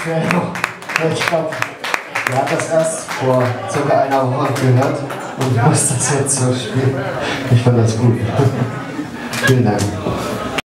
Applaus. Ich glaube, er hat das erst vor circa einer Woche gehört und muss das jetzt so spielen. Ich fand das gut. Vielen Dank.